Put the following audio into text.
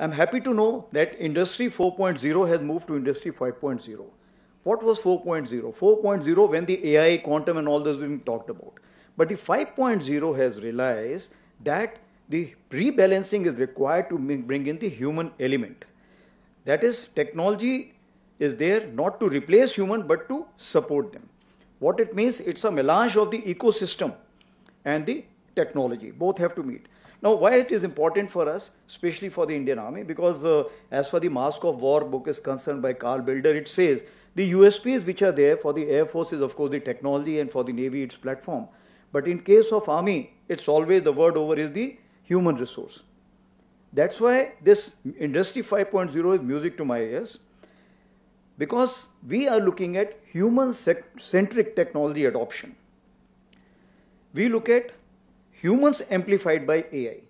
I'm happy to know that Industry 4.0 has moved to Industry 5.0. What was 4.0? 4.0 when the AI, quantum and all those being talked about. But the 5.0 has realized that the rebalancing is required to bring in the human element. That is, technology is there not to replace human but to support them. What it means, it's a melange of the ecosystem and the technology. Both have to meet. Now, why it is important for us, especially for the Indian Army, because uh, as far the Mask of War book is concerned by Carl Builder, it says the USPs which are there for the Air Force is, of course, the technology and for the Navy, its platform. But in case of Army, it's always the word over is the human resource. That's why this Industry 5.0 is music to my ears because we are looking at human centric technology adoption. We look at humans amplified by AI.